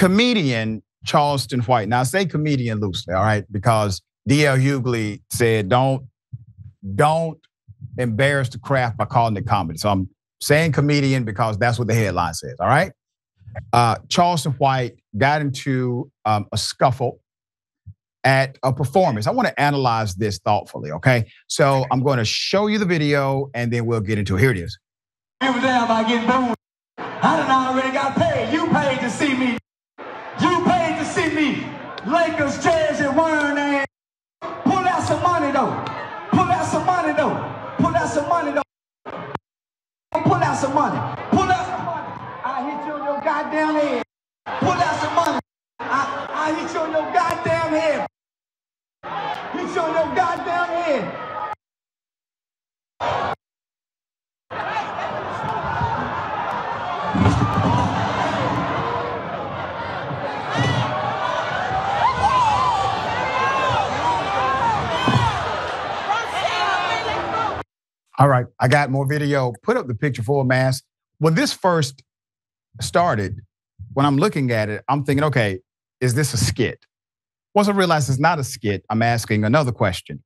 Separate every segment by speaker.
Speaker 1: comedian Charleston White. Now I say comedian loosely, all right, because DL Hughley said don't don't embarrass the craft by calling it comedy. So I'm saying comedian because that's what the headline says. All right. Uh, Charleston White got into um, a scuffle at a performance. I want to analyze this thoughtfully. Okay. So I'm going to show you the video and then we'll get into it. Here it is.
Speaker 2: Getting booed. I done already got paid. You paid to see me. You paid to see me. Lakers ass. Pull out some money though. Pull out some money though. Pull out some money though. Pull out some money. Pull out some money. I hit you on your goddamn head. Pull out some money. I, I hit you on your goddamn head. Hit you on your goddamn head.
Speaker 1: All right, I got more video. Put up the picture for a mask. When this first started, when I'm looking at it, I'm thinking, okay, is this a skit? Once I realize it's not a skit, I'm asking another question.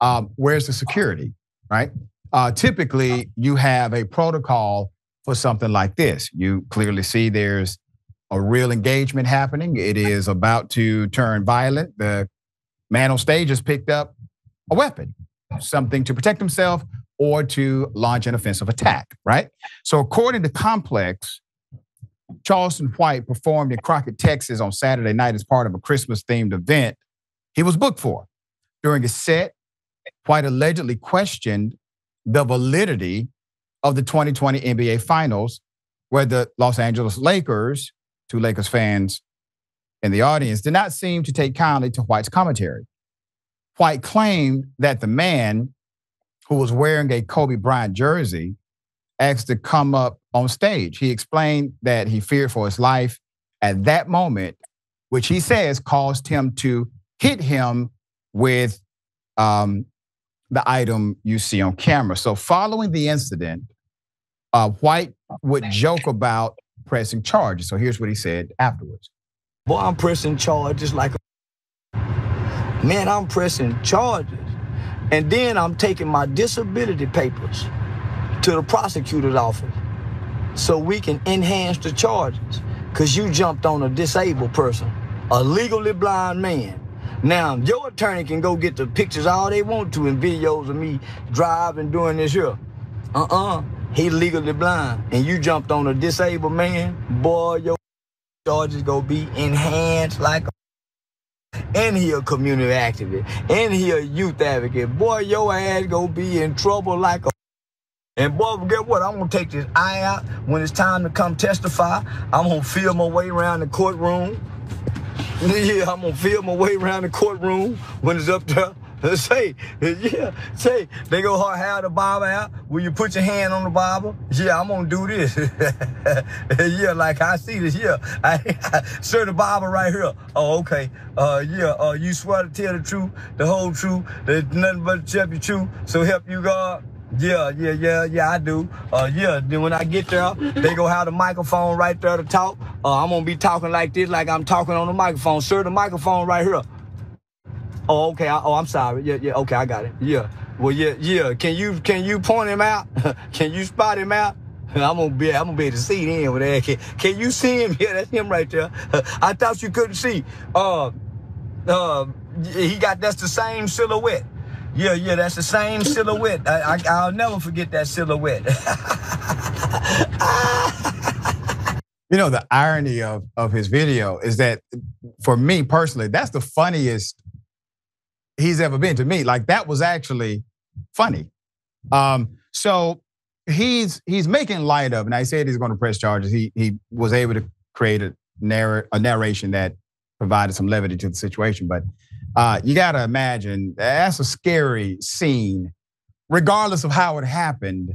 Speaker 1: Um, where's the security, right? Uh, typically, you have a protocol for something like this. You clearly see there's a real engagement happening. It is about to turn violent. The man on stage has picked up a weapon, something to protect himself or to launch an offensive attack, right? So, according to Complex, Charleston White performed in Crockett, Texas on Saturday night as part of a Christmas themed event he was booked for. During his set, White allegedly questioned the validity of the 2020 NBA Finals, where the Los Angeles Lakers, two Lakers fans in the audience, did not seem to take kindly to White's commentary. White claimed that the man who was wearing a Kobe Bryant jersey, asked to come up on stage. He explained that he feared for his life at that moment, which he says caused him to hit him with um, the item you see on camera. So, following the incident, uh, White would joke about pressing charges. So, here's what he said afterwards.
Speaker 2: Boy, I'm pressing charges like a man, I'm pressing charges. And then I'm taking my disability papers to the prosecutor's office so we can enhance the charges. Cause you jumped on a disabled person, a legally blind man. Now, your attorney can go get the pictures all they want to and videos of me driving doing this here. Uh-uh. He legally blind. And you jumped on a disabled man, boy, your charges gonna be enhanced like a and he a community activist, and he a youth advocate. Boy, your ass gonna be in trouble like a and boy, forget what? I'm gonna take this eye out when it's time to come testify. I'm gonna feel my way around the courtroom. Yeah, I'm gonna feel my way around the courtroom when it's up there. Say, yeah, say, they go have the Bible out. Will you put your hand on the Bible? Yeah, I'm gonna do this. yeah, like I see this. Yeah, I, sir, the Bible right here. Oh, okay. Uh, yeah. Uh, you swear to tell the truth, the whole truth, there's nothing but the truth, truth. So help you God. Yeah, yeah, yeah, yeah, I do. Uh, yeah, then when I get there, they go have the microphone right there to talk. Uh, I'm gonna be talking like this, like I'm talking on the microphone. Sir, the microphone right here. Oh, okay. I, oh, I'm sorry. Yeah, yeah. Okay, I got it. Yeah. Well, yeah, yeah. Can you can you point him out? can you spot him out? I'm gonna be I'm gonna be able to see him with that. Can, can you see him? Yeah, that's him right there. I thought you couldn't see. Uh, uh, he got that's the same silhouette. Yeah, yeah, that's the same silhouette. I, I, will never forget that silhouette.
Speaker 1: you know, the irony of, of his video is that for me personally, that's the funniest he's ever been to me. Like that was actually funny. Um, so he's he's making light of, and I said he's going to press charges. He he was able to create a narr- a narration that provided some levity to the situation. But uh, you got to imagine that's a scary scene, regardless of how it happened.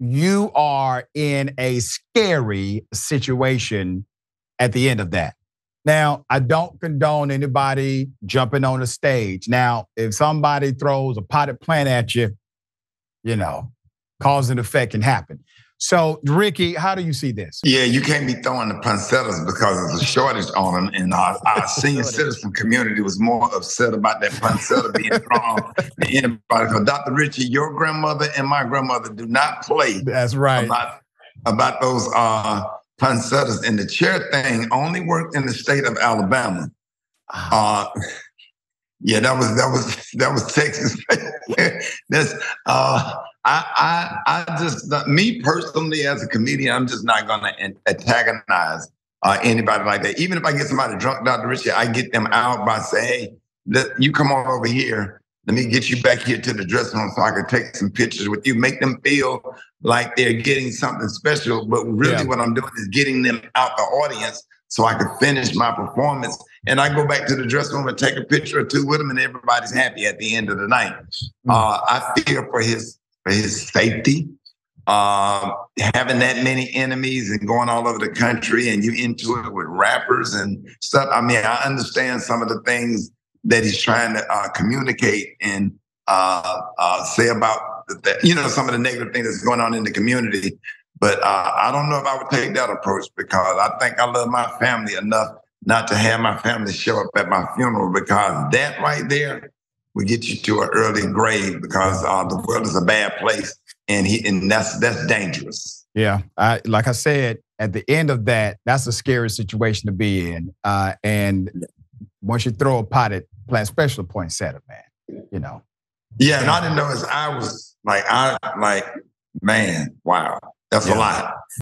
Speaker 1: You are in a scary situation at the end of that. Now, I don't condone anybody jumping on the stage. Now, if somebody throws a potted plant at you, you know, cause and effect can happen. So, Rickey, how do you see this?
Speaker 3: Yeah, you can't be throwing the poinsettias because there's a shortage on them. And our, our senior citizen community was more upset about that poinsettia being thrown than anybody. Because Dr. Richey, your grandmother and my grandmother do not play.
Speaker 1: That's right.
Speaker 3: About, about those uh, poinsettias. And the chair thing only worked in the state of Alabama. Ah. Uh, yeah, that was that was that was Texas. That's uh, I I I just me personally as a comedian, I'm just not gonna antagonize uh, anybody like that. Even if I get somebody drunk, Dr. Richey, I get them out by saying, "Hey, you come on over here. Let me get you back here to the dressing room so I can take some pictures with you. Make them feel like they're getting something special. But really, yeah. what I'm doing is getting them out the audience so I could finish my performance. And I go back to the dressing room and take a picture or two with him, and everybody's happy at the end of the night. Mm. Uh, I fear for his for his safety. Uh, having that many enemies and going all over the country, and you into it with rappers and stuff. I mean, I understand some of the things that he's trying to uh, communicate and uh, uh, say about the, you know some of the negative things that's going on in the community. But uh, I don't know if I would take that approach because I think I love my family enough not to have my family show up at my funeral because that right there will get you to an early grave because uh, the world is a bad place and he and that's that's dangerous.
Speaker 1: Yeah, I, like I said, at the end of that, that's a scary situation to be in. Uh, and once you throw a pot at plant special poinsettia, man, you know.
Speaker 3: Yeah, and I didn't know as I was like I like man, wow. That's yeah. a lot.